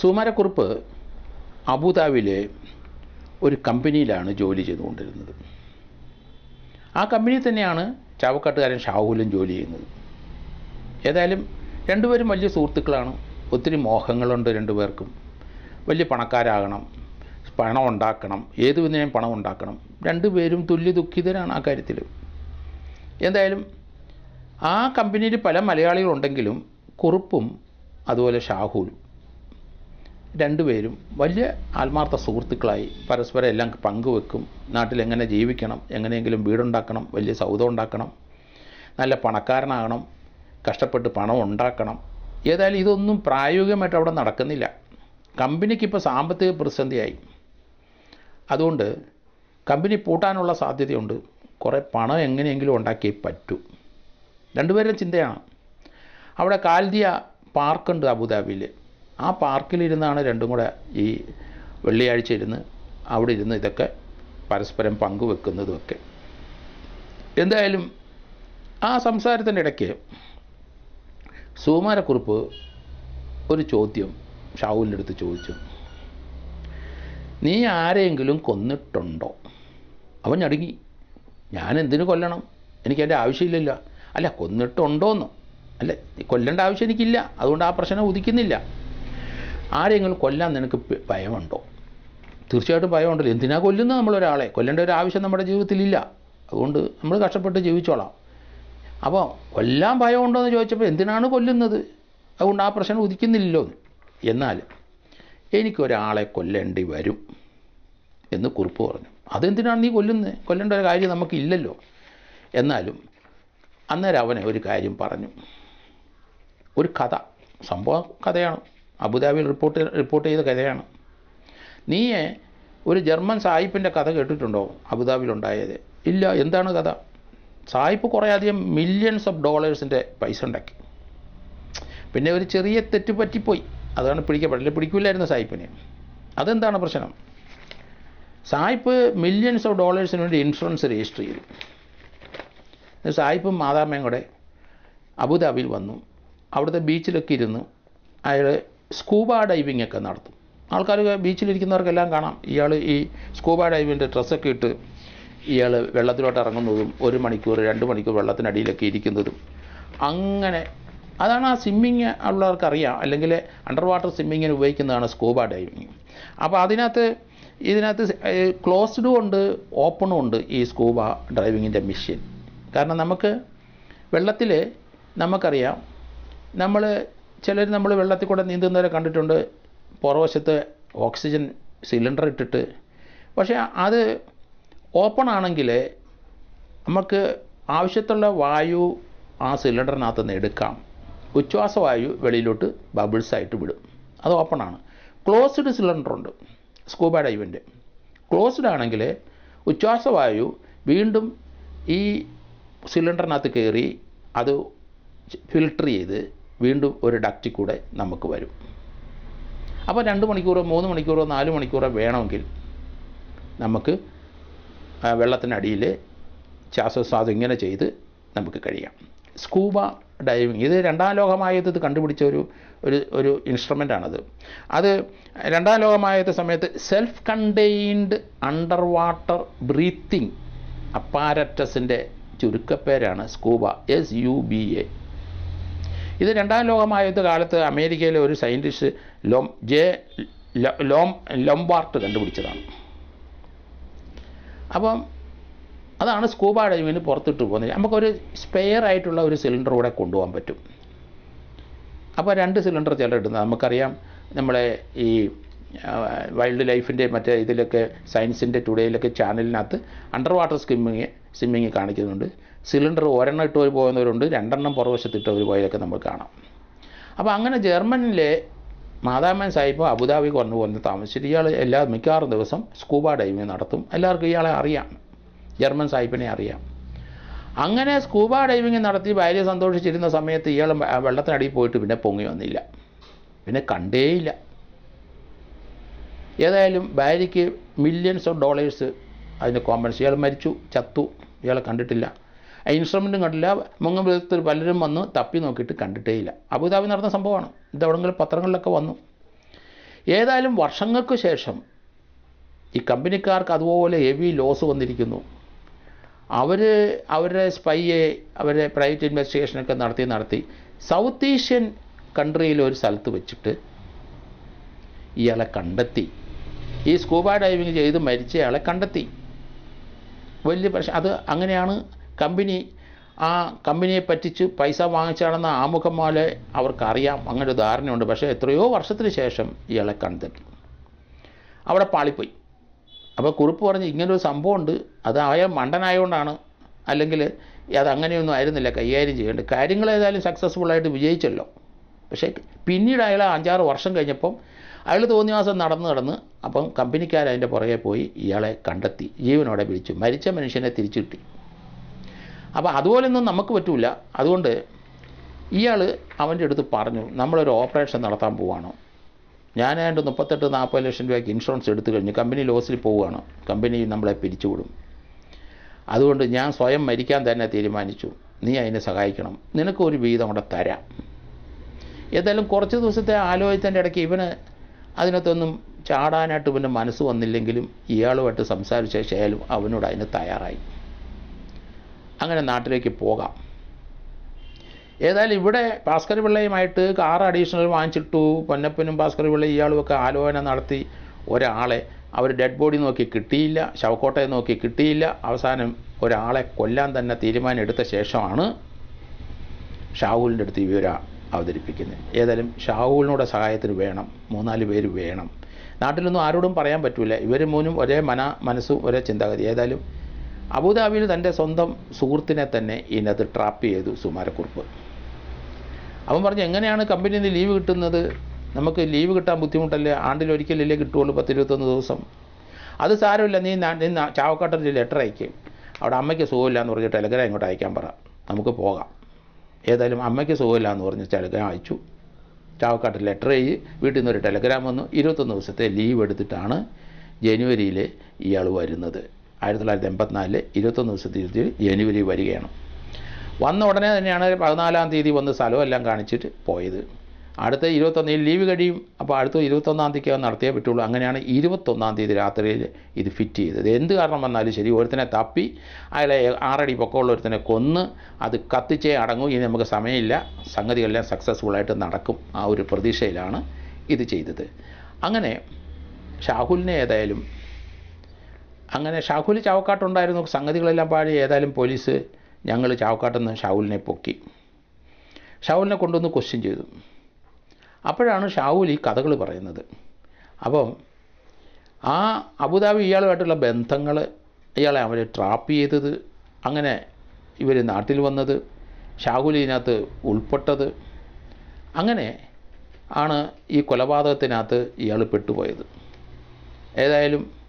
സുമാരക്കുറുപ്പ് അബുദാബിയിലെ ഒരു കമ്പനിയിലാണ് ജോലി ചെയ്തുകൊണ്ടിരുന്നത്. ആ കമ്പനിയിൽ തന്നെയാണ് ചാവക്കാട്ടുകാരൻ ഷാഹുലും ജോലി ചെയ്യുന്നത്. ഏതായാലും രണ്ടുപേരും വലിയ സുഹൃത്തുക്കളാണ്. ഒത്തിരി മോഹങ്ങളുണ്ട് രണ്ടുപേർക്കും. വലിയ പണക്കാരാകണം പണം ഉണ്ടാക്കണം ഏത് വിധേയും പണം ഉണ്ടാക്കണം. രണ്ടുപേരും തുല്യ ദുഃഖിതരാണ് ആ കാര്യത്തിൽ. എന്തായാലും ആ കമ്പനിയിൽ പല മലയാളികളുണ്ടെങ്കിലും കുറുപ്പും അതുപോലെ ഷാഹുലും. രണ്ടുപേരും വലിയ ആത്മാർത്ഥ സുഹൃത്തുക്കളായി പരസ്പരം എല്ലാം പങ്കുവെക്കും. നാട്ടിൽ എങ്ങനെ ജീവിക്കണം എങ്ങനെയെങ്കിലും വീടുണ്ടാക്കണം വലിയ സൗദം ഉണ്ടാക്കണം നല്ല പണക്കാരനാകണം കഷ്ടപ്പെട്ട് പണം ഉണ്ടാക്കണം. ഏതായാലും ഇതൊന്നും പ്രായോഗികമായിട്ട് അവിടെ നടക്കുന്നില്ല. കമ്പനിക്ക് ഇപ്പോൾ സാമ്പത്തിക പ്രതിസന്ധിയായി. അതുകൊണ്ട് കമ്പനി പൂട്ടാനുള്ള സാധ്യതയുണ്ട്. കുറേ പണം എങ്ങനെയെങ്കിലും ഉണ്ടാക്കിയേ പറ്റൂ. രണ്ടുപേരും ചിന്തയാണ്. അവിടെ കാൽദിയ പാർക്കുണ്ട് അബുദാബിയിൽ ആ പാർക്കിലിരുന്നാണ് രണ്ടും കൂടെ ഈ വെള്ളിയാഴ്ച ഇരുന്ന് അവിടെ ഇരുന്ന് ഇതൊക്കെ പരസ്പരം പങ്കുവെക്കുന്നതുമൊക്കെ. എന്തായാലും ആ സംസാരത്തിന്റെ ഇടയ്ക്ക് സുകുമാരക്കുറിപ്പ് ഒരു ചോദ്യം ഷാവുലിന്റെ അടുത്ത് ചോദിച്ചു. നീ ആരെയെങ്കിലും കൊന്നിട്ടുണ്ടോ? അവൻ ഞടുങ്ങി. ഞാൻ എന്തിനു കൊല്ലണം? എനിക്ക് എന്റെ ആവശ്യമില്ലല്ലോ. അല്ല കൊന്നിട്ടുണ്ടോന്ന്? അല്ല കൊല്ലേണ്ട ആവശ്യം എനിക്കില്ല. അതുകൊണ്ട് ആ പ്രശ്നം ഉദിക്കുന്നില്ല. ആരെങ്കിലും കൊല്ലാൻ നിനക്ക് ഭയമുണ്ടോ? തീർച്ചയായിട്ടും ഭയമുണ്ടല്ലോ. എന്തിനാ കൊല്ലുന്നത് നമ്മളൊരാളെ? കൊല്ലേണ്ട ഒരു ആവശ്യം നമ്മുടെ ജീവിതത്തിലില്ല. അതുകൊണ്ട് നമ്മൾ കഷ്ടപ്പെട്ട് ജീവിച്ചോളാം. അപ്പോൾ കൊല്ലാൻ ഭയമുണ്ടോ എന്ന് ചോദിച്ചപ്പോൾ എന്തിനാണ് കൊല്ലുന്നത്? അതുകൊണ്ട് ആ പ്രശ്നം ഉദിക്കുന്നില്ലല്ലോ. എന്ന്. എന്നാൽ എനിക്കൊരാളെ കൊല്ലേണ്ടി വരും എന്ന് കുറിപ്പ് പറഞ്ഞു. അതെന്തിനാണ് നീ കൊല്ലുന്നത് കൊല്ലേണ്ട ഒരു കാര്യം നമുക്കില്ലല്ലോ. എന്നാലും അന്നേരം അവനെ ഒരു കാര്യം പറഞ്ഞു. ഒരു കഥ. സംഭവം കഥയാണ്. അബുദാബിയിൽ റിപ്പോർട്ട് റിപ്പോർട്ട് ചെയ്ത കഥയാണ്. നീ ഒരു ജർമ്മൻ സായിപ്പിന്റെ കഥ കേട്ടിട്ടുണ്ടോ? അബുദാബിയിലുണ്ടായത്. ഇല്ല എന്താണ് കഥ? സായിപ്പ് കുറേ അധികം മില്യൺസ് ഓഫ് ഡോളേഴ്സിന്റെ പൈസ ഉണ്ടാക്കി. പിന്നെ ഒരു ചെറിയ തെറ്റ് പറ്റിപ്പോയി. അതാണ് പിടിക്കപ്പെടില്ല പിടിക്കില്ലായിരുന്നു സായിപ്പിനെ. അതെന്താണ് പ്രശ്നം? സായിപ്പ് മില്യൺസ് ഓഫ് ഡോളേഴ്സിന് വേണ്ടി ഇൻഷുറൻസ് രജിസ്റ്റർ ചെയ്തു. സായിപ്പും മാതാമ്മയും കൂടെ അബുദാബിയിൽ വന്നു. അവിടുത്തെ ബീച്ചിലൊക്കെ ഇരുന്നു അയാൾ സ്കൂബ ഡൈവിംഗ് ഒക്കെ നടത്തും. ആൾക്കാർ ബീച്ചിലിരിക്കുന്നവർക്കെല്ലാം കാണാം. ഇയാൾ ഈ സ്കൂബ ഡൈവിന്റെ ഡ്രസ്സൊക്കെ ഇട്ട് ഇയാൾ വെള്ളത്തിലോട്ട് ഇറങ്ങുന്നതും ഒരു മണിക്കൂർ രണ്ട് മണിക്കൂർ വെള്ളത്തിനടിയിലൊക്കെ ഇരിക്കുന്നതും. അങ്ങനെ അതാണ് ആ സ്വിമ്മിങ് ഉള്ളവർക്കറിയാം. അല്ലെങ്കിൽ അണ്ടർ വാട്ടർ സ്വിമ്മിങ്ങിന് ഉപയോഗിക്കുന്നതാണ് സ്കൂബ ഡൈവിങ് അപ്പോൾ അതിനകത്ത് ഇതിനകത്ത് ക്ലോസ്ഡും ഉണ്ട് ഓപ്പണും ഉണ്ട് ഈ സ്കൂബ ഡ്രൈവിങ്ങിന്റെ മെഷീൻ കാരണം നമുക്ക് വെള്ളത്തിൽ നമുക്കറിയാം നമ്മൾ ചിലർ നമ്മൾ വെള്ളത്തിൽ കൂടെ നീന്തുന്നവരെ കണ്ടിട്ടുണ്ട്. പുറവശത്ത് ഓക്സിജൻ സിലിണ്ടർ ഇട്ടിട്ട്. പക്ഷേ അത് ഓപ്പൺ ആണെങ്കിൽ നമുക്ക് ആവശ്യത്തുള്ള വായു ആ സിലിണ്ടറിനകത്ത് നിന്ന് എടുക്കാം. ഉച്ഛ്വാസവായു വെളിയിലോട്ട് ബബിൾസ് ആയിട്ട് വിടും. അത് ഓപ്പൺ ആണ്. ക്ലോസ്ഡ് സിലിണ്ടറുണ്ട് സ്കൂബ ഡൈവിന്റെ. ക്ലോസ്ഡ് ആണെങ്കിൽ ഉച്ഛ്വാസവായു വീണ്ടും ഈ സിലിണ്ടറിനകത്ത് കയറി അത് ഫിൽട്ടർ ചെയ്ത് വീണ്ടും ഒരു ഡക്റ്റിൽ കൂടെ നമുക്ക് വരും. അപ്പോൾ രണ്ട് മണിക്കൂറോ മൂന്ന് മണിക്കൂറോ നാല് മണിക്കൂറോ വേണമെങ്കിൽ നമുക്ക് വെള്ളത്തിനടിയിൽ ശ്വാസോച്ഛ്വാസം ഇങ്ങനെ ചെയ്ത് നമുക്ക് കഴിയാം. സ്കൂബ ഡൈവിങ് ഇത് രണ്ടാം ലോകമായത് കണ്ടുപിടിച്ച ഒരു ഒരു ഒരു ഇൻസ്ട്രുമെന്റാണത് അത് രണ്ടാം ലോകമായത് സമയത്ത് self contained under water breathing അപ്പാരറ്റസിന്റെ ചുരുക്കപ്പേരാണ് scuba S U B A ഇത് രണ്ടാം ലോകമായുദ്ധ കാലത്ത് അമേരിക്കയിലെ ഒരു സയന്റിസ്റ്റ് ലോം ജെ ലോം ലൊംബാർട്ട് കണ്ടുപിടിച്ചതാണ്. അപ്പം അതാണ് സ്കൂബ ഡൈവിന് പുറത്തിട്ട് പോകുന്നത്. നമുക്കൊരു സ്പെയർ ആയിട്ടുള്ള ഒരു സിലിണ്ടർ കൂടെ കൊണ്ടുപോകാൻ പറ്റും. അപ്പോൾ രണ്ട് സിലിണ്ടർ ചിലർ ഇടുന്നത് നമുക്കറിയാം നമ്മളെ ഈ വൈൽഡ് ലൈഫിന്റെ മറ്റേ ഇതിലൊക്കെ സയൻസിന്റെ ടുഡേയിലൊക്കെ ചാനലിനകത്ത് അണ്ടർ വാട്ടർ സ്കിമ്മിങ് സ്വിമ്മിങ് കാണിക്കുന്നുണ്ട്. സിലിണ്ടർ ഒരെണ്ണം ഇട്ട് പോകുന്നവരുണ്ട് രണ്ടെണ്ണം പുറവശത്തിട്ടവർ പോയതൊക്കെ നമ്മൾ കാണാം. അപ്പോൾ അങ്ങനെ ജർമ്മനിലെ മാതാമൻ സാഹിബ് അബുദാബി കൊണ്ടു വന്ന് താമസിച്ചിട്ട് ഇയാൾ എല്ലാ മിക്കവാറും ദിവസം സ്കൂബ ഡൈവിങ് നടത്തും. എല്ലാവർക്കും ഇയാളെ അറിയാം. ജർമ്മൻ സാഹിബിനെ അറിയാം. അങ്ങനെ സ്കൂബ ഡൈവിങ് നടത്തി ഭാര്യ സന്തോഷിച്ചിരുന്ന സമയത്ത് ഇയാൾ വെള്ളത്തിനടിയിൽ പോയിട്ട് പിന്നെ പൊങ്ങി വന്നില്ല. പിന്നെ കണ്ടേയില്ല. ഏതായാലും ഭാര്യയ്ക്ക് മില്യൺസ് ഓഫ് ഡോളേഴ്സ് അതിന്റെ കോമ്പൻസ് ഇയാൾ മരിച്ചു ചത്തു. ഇയാളെ കണ്ടിട്ടില്ല. ഇൻസ്ട്രുമെന്റും കണ്ടില്ല. മുങ്ങും വിധത്തിൽ പലരും വന്ന് തപ്പി നോക്കിയിട്ട് കണ്ടിട്ടേയില്ല. അബുദാബി നടന്ന സംഭവമാണ്. ഇത് എവിടെങ്കിലും പത്രങ്ങളിലൊക്കെ വന്നു. ഏതായാലും വർഷങ്ങൾക്ക് ശേഷം ഈ കമ്പനിക്കാർക്ക് അതുപോലെ ഹെവി ലോസ് വന്നിരിക്കുന്നു. അവർ അവരുടെ സ്പൈയെ അവരെ പ്രൈവറ്റ് ഇൻവെസ്റ്റിഗേഷനൊക്കെ നടത്തി നടത്തി സൗത്ത് ഏഷ്യൻ കൺട്രിയിൽ ഒരു സ്ഥലത്ത് വെച്ചിട്ട് ഇയാളെ കണ്ടെത്തി. ഈ സ്കൂബ ഡൈവിങ് ചെയ്ത് മരിച്ചയാളെ കണ്ടെത്തി. വലിയ പ്രശ്നം. അത് അങ്ങനെയാണ് കമ്പനി ആ കമ്പനിയെ പറ്റിച്ച് പൈസ വാങ്ങിച്ചാണെന്ന ആമുഖമാലെ അവർക്കറിയാം. അങ്ങനെ ധാരണയുണ്ട്. പക്ഷേ എത്രയോ വർഷത്തിന് ശേഷം ഇയാളെ കണ്ടെത്തി. അവിടെ പാളിപ്പോയി. അപ്പോൾ കുറിപ്പ് പറഞ്ഞ് ഇങ്ങനൊരു സംഭവമുണ്ട്. അത് അയാൾ മണ്ടനായതുകൊണ്ടാണ് അല്ലെങ്കിൽ അത് ആയിരുന്നില്ല. കൈകാര്യം ചെയ്യേണ്ടത്. കാര്യങ്ങൾ ഏതായാലും സക്സസ്ഫുൾ ആയിട്ട് വിജയിച്ചല്ലോ. പക്ഷേ പിന്നീട് അയാൾ അഞ്ചാറ് വർഷം കഴിഞ്ഞപ്പം അയാൾ തോന്നിയ മാസം നടന്ന് നടന്ന് അപ്പം കമ്പനിക്കാർ അതിന്റെ പുറകെ പോയി ഇയാളെ കണ്ടെത്തി. ജീവനോടെ വിളിച്ചു. മരിച്ച മനുഷ്യനെ തിരിച്ചു കിട്ടി അപ്പോൾ അതുപോലെയൊന്നും നമുക്ക് പറ്റൂല. അതുകൊണ്ട് ഇയാൾ അവന്റെ അടുത്ത് പറഞ്ഞു നമ്മളൊരു ഓപ്പറേഷൻ നടത്താൻ പോവാണ്. ഞാൻ ഏതാണ്ട് മുപ്പത്തെട്ട് നാൽപ്പത് ലക്ഷം രൂപയ്ക്ക് ഇൻഷുറൻസ് എടുത്തു കഴിഞ്ഞു. കമ്പനി ലോസിൽ പോവുകയാണ് കമ്പനി നമ്മളെ പിരിച്ചുവിടും. അതുകൊണ്ട് ഞാൻ സ്വയം മരിക്കാൻ തന്നെ തീരുമാനിച്ചു. നീ അതിനെ സഹായിക്കണം. നിനക്കൊരു വീതം കൂടെ തരാം. ഏതായാലും കുറച്ച് ദിവസത്തെ ആലോചിച്ചതിന്റെ ഇടയ്ക്ക് ഇവന് അതിനകത്തൊന്നും ചാടാനായിട്ട് ഇവന്റെ മനസ്സ് വന്നില്ലെങ്കിലും ഇയാളുമായിട്ട് സംസാരിച്ച ശേഷം അവനോട് അതിന് തയ്യാറായി. അങ്ങനെ നാട്ടിലേക്ക് പോകാം. ഏതായാലും ഇവിടെ ഭാസ്കർ പിള്ളയുമായിട്ട് കാർ അഡീഷണൽ വാങ്ങിച്ചിട്ടു. പൊന്നപ്പനും ഭാസ്കർ പിള്ള ഇയാളുമൊക്കെ ആലോചന നടത്തി. ഒരാളെ അവർ ഡെഡ് ബോഡി നോക്കി കിട്ടിയില്ല ശവക്കോട്ടയെ നോക്കി കിട്ടിയില്ല. അവസാനം ഒരാളെ കൊല്ലാൻ തന്നെ തീരുമാനം എടുത്ത ശേഷമാണ് ഷാഹുലിന്റെ അടുത്ത് ഇവര അവതരിപ്പിക്കുന്നത്. ഏതായാലും ഷാഹുലിനോട് സഹായത്തിന് വേണം. മൂന്നാൽ പേര് വേണം. നാട്ടിലൊന്നും ആരോടും പറയാൻ പറ്റില്ല ഇവർ മൂന്നും ഒരേ മന മനസ്സും ഒരേ ചിന്താഗതി. ഏതായാലും അബുദാബിയിൽ തന്റെ സ്വന്തം സുഹൃത്തിനെ തന്നെ ഇതിനകത്ത് ട്രാപ്പ് ചെയ്തു സുമാരക്കുറിപ്പ്. അവൻ പറഞ്ഞു എങ്ങനെയാണ് കമ്പനിയിൽ നിന്ന് ലീവ് കിട്ടുന്നത്? നമുക്ക് ലീവ് കിട്ടാൻ ബുദ്ധിമുട്ടല്ലേ? ആണ്ടിലൊരിക്കലല്ലേ കിട്ടുള്ളൂ പത്തിരുപത്തൊന്ന് ദിവസം. അത് സാരമില്ല നീ നാ- ചാവക്കാട്ടൊരു ലെറ്റർ അയക്കും. അവിടെ അമ്മയ്ക്ക് സുഖമില്ല എന്ന് പറഞ്ഞ് ടെലഗ്രാം ഇങ്ങോട്ട് അയക്കാൻ പറ. നമുക്ക് പോകാം. ഏതായാലും അമ്മയ്ക്ക് സുഖമില്ല എന്ന് പറഞ്ഞ് ടെലഗ്രാം അയച്ചു. ചാവക്കാട്ട് ലെറ്റർ എഴുതി വീട്ടിൽ നിന്ന് ഒരു ടെലഗ്രാം വന്നു. ഇരുപത്തൊന്ന് ദിവസത്തെ ലീവ് എടുത്തിട്ടാണ് ജനുവരിയിൽ ഇയാൾ വരുന്നത്. ആയിരത്തി തൊള്ളായിരത്തി എൺപത്തിനാലിൽ ഇരുപത്തൊന്ന് ദിവസത്തെ തീയതി ജനുവരി വരികയാണ്. വന്ന ഉടനെ തന്നെയാണ് പതിനാലാം തീയതി വന്ന് സ്ഥലമെല്ലാം കാണിച്ചിട്ട് പോയത്. അടുത്ത ഇരുപത്തൊന്നിൽ ലീവ് കഴിയും. അപ്പോൾ അടുത്ത ഇരുപത്തൊന്നാം തീയതിക്ക് നടത്തിയേ പറ്റുള്ളൂ. അങ്ങനെയാണ് ഇരുപത്തൊന്നാം തീയതി രാത്രിയിൽ ഇത് ഫിറ്റ് ചെയ്തത്. എന്ത് കാരണം വന്നാലും ശരി ഒരുത്തനെ തപ്പി അയാളെ ആറടി പൊക്കമുള്ള ഒരുത്തനെ കൊന്ന് അത് കത്തിച്ചേ അടങ്ങും. ഇനി നമുക്ക് സമയമില്ല. സംഗതികളെല്ലാം സക്സസ്ഫുള്ളായിട്ട് നടക്കും. ആ ഒരു പ്രതീക്ഷയിലാണ് ഇത് ചെയ്തത്. അങ്ങനെ ഷാഹുലിനെ ഏതായാലും അങ്ങനെ ഷാഹുൽ ചാവക്കാട്ടുണ്ടായിരുന്നു. സംഗതികളെല്ലാം പാടി ഏതായാലും പോലീസ് ഞങ്ങൾ ചാവക്കാട്ടിൽ നിന്ന് ഷാഹുലിനെ പൊക്കി. ഷാഹുലിനെ കൊണ്ടുവന്ന് ക്വസ്റ്റ്യൻ ചെയ്തു. അപ്പോഴാണ് ഷാഹുൽ ഈ കഥകൾ പറയുന്നത്. അപ്പം ആ അബുദാബി ഇയാളുമായിട്ടുള്ള ബന്ധങ്ങൾ ഇയാളെ അവർ ട്രാപ്പ് ചെയ്തത്. അങ്ങനെ ഇവർ നാട്ടിൽ വന്നത്. ഷാഹുൽ ഇതിനകത്ത് ഉൾപ്പെട്ടത്. അങ്ങനെ ആണ് ഈ കൊലപാതകത്തിനകത്ത് ഇയാൾ പെട്ടുപോയത്. ഏതായാലും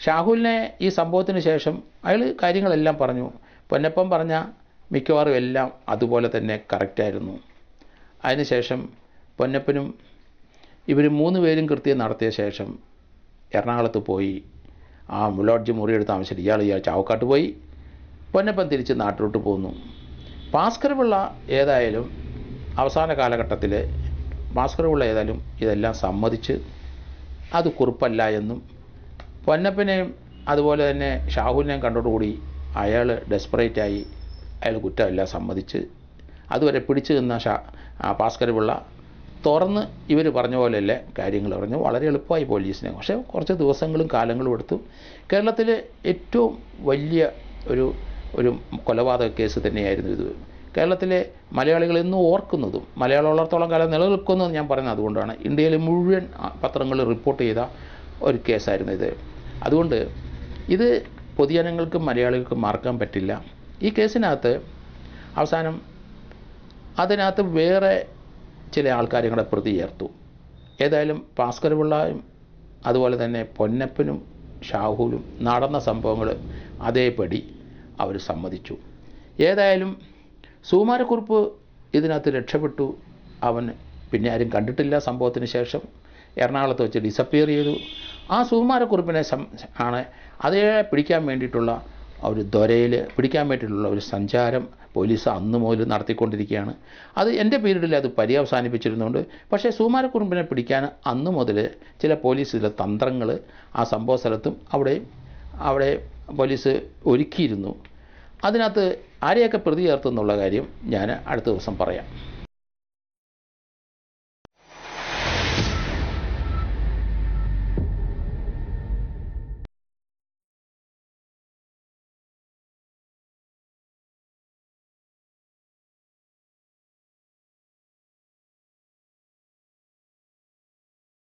ഷാഹുലിനെ ഈ സംഭവത്തിന് ശേഷം അയാൾ കാര്യങ്ങളെല്ലാം പറഞ്ഞു. പൊന്നപ്പം പറഞ്ഞ മിക്കവാറും എല്ലാം അതുപോലെ തന്നെ കറക്റ്റായിരുന്നു അതിനുശേഷം പൊന്നപ്പനും ഇവർ മൂന്ന് പേരും കൃത്യം നടത്തിയ ശേഷം എറണാകുളത്ത് പോയി. ആ ലോഡ്ജ് മുറിയെടുത്ത് താമസിച്ചിട്ട് ഇയാൾ ഇയാൾ ചാവക്കാട്ട് പോയി. പൊന്നപ്പൻ തിരിച്ച് നാട്ടിലോട്ട് പോകുന്നു ഭാസ്കർ പിള്ള ഏതായാലും അവസാന കാലഘട്ടത്തിൽ ഭാസ്കർ പിള്ള ഏതായാലും ഇതെല്ലാം സമ്മതിച്ച് അത് കുറിപ്പല്ല എന്നും പൊന്നപ്പനെയും അതുപോലെ തന്നെ ഷാഹുലിനെയും കണ്ടോടുകൂടി അയാൾ ഡെസ്പറേറ്റായി അയാൾ കുറ്റമെല്ലാം സമ്മതിച്ച് അതുവരെ പിടിച്ചു നിന്ന ഷാ ഭാസ്കർ പിള്ള തുറന്ന് ഇവർ പറഞ്ഞ പോലെയല്ല കാര്യങ്ങൾ പറഞ്ഞു വളരെ എളുപ്പമായി പോലീസിനെ. പക്ഷേ കുറച്ച് ദിവസങ്ങളും കാലങ്ങളും എടുത്തു. കേരളത്തിലെ ഏറ്റവും വലിയ ഒരു ഒരു കൊലപാതക കേസ് തന്നെയായിരുന്നു ഇത്. കേരളത്തിലെ മലയാളികൾ ഇന്നും ഓർക്കുന്നതും മലയാളം ഉള്ളിടത്തോളം കാലം നിലനിൽക്കുന്നതെന്ന് ഞാൻ പറയുന്നത് അതുകൊണ്ടാണ്. ഇന്ത്യയിലെ മുഴുവൻ പത്രങ്ങൾ റിപ്പോർട്ട് ചെയ്ത ഒരു കേസായിരുന്നു ഇത്. അതുകൊണ്ട് ഇത് പൊതുജനങ്ങൾക്കും മലയാളികൾക്കും മറക്കാൻ പറ്റില്ല. ഈ കേസിനകത്ത് അവസാനം അതിനകത്ത് വേറെ ചില ആൾക്കാരെ കൂടെ പ്രതി ചേർത്തു. ഏതായാലും ഭാസ്കർ പിള്ളയും അതുപോലെ തന്നെ പൊന്നപ്പനും ഷാഹുലും നടന്ന സംഭവങ്ങൾ അതേപടി അവർ സമ്മതിച്ചു. ഏതായാലും സുകുമാരക്കുറിപ്പ് ഇതിനകത്ത് രക്ഷപ്പെട്ടു. അവൻ പിന്നെ ആരും കണ്ടിട്ടില്ല സംഭവത്തിന് ശേഷം. എറണാകുളത്ത് വെച്ച് ഡിസപ്പിയർ ചെയ്തു. ആ സുകുമാരക്കുറിപ്പിനെ സം ആണ് അതേ പിടിക്കാൻ വേണ്ടിയിട്ടുള്ള ഒരു ദൊരയിൽ പിടിക്കാൻ വേണ്ടിയിട്ടുള്ള ഒരു സഞ്ചാരം പോലീസ് അന്ന് മുതൽ നടത്തിക്കൊണ്ടിരിക്കുകയാണ്. അത് എന്റെ പീരീഡിൽ അത് പര്യവസാനിപ്പിച്ചിരുന്നുണ്ട് പക്ഷേ സുകുമാരക്കുറുമ്പിനെ പിടിക്കാൻ അന്ന് മുതൽ ചില പോലീസ് ചില തന്ത്രങ്ങൾ ആ സംഭവ സ്ഥലത്തും അവിടെ അവിടെ പോലീസ് ഒരുക്കിയിരുന്നു. അതിനകത്ത് ആരെയൊക്കെ പ്രതി ചേർത്തു എന്നുള്ള കാര്യം ഞാൻ അടുത്ത ദിവസം പറയാം.